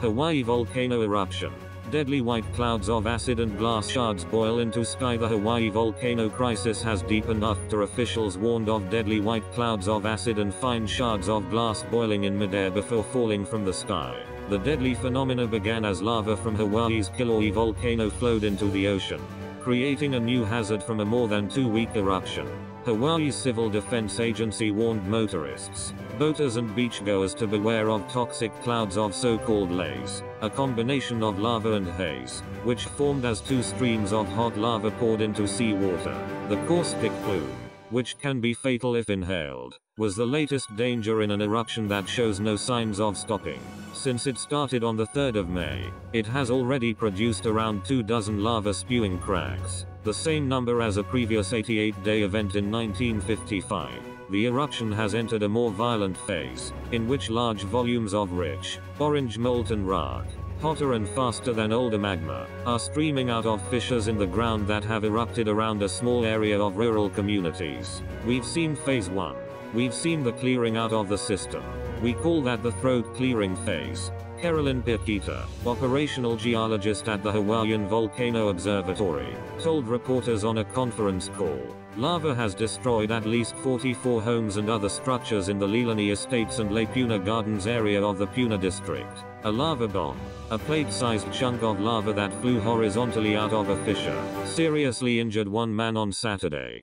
Hawaii volcano eruption. Deadly white clouds of acid and glass shards boil into sky. The Hawaii volcano crisis has deepened after officials warned of deadly white clouds of acid and fine shards of glass boiling in midair before falling from the sky. The deadly phenomena began as lava from Hawaii's Kilauea volcano flowed into the ocean, creating a new hazard from a more than two-week eruption. Hawaii's Civil Defense Agency warned motorists, boaters and beachgoers to beware of toxic clouds of so-called laze, a combination of lava and haze, which formed as two streams of hot lava poured into seawater. The caustic plume, which can be fatal if inhaled, was the latest danger in an eruption that shows no signs of stopping. Since it started on the 3rd of May, it has already produced around two dozen lava spewing cracks, the same number as a previous 88-day event in 1955. The eruption has entered a more violent phase, in which large volumes of rich, orange molten rock, hotter and faster than older magma, are streaming out of fissures in the ground that have erupted around a small area of rural communities. We've seen phase 1. We've seen the clearing out of the system. We call that the throat clearing phase. Carolyn Parcheta, operational geologist at the Hawaiian Volcano Observatory, told reporters on a conference call. Lava has destroyed at least 44 homes and other structures in the Leilani Estates and Lanipuna Gardens area of the Puna district. A lava bomb, a plate-sized chunk of lava that flew horizontally out of a fissure, seriously injured one man on Saturday.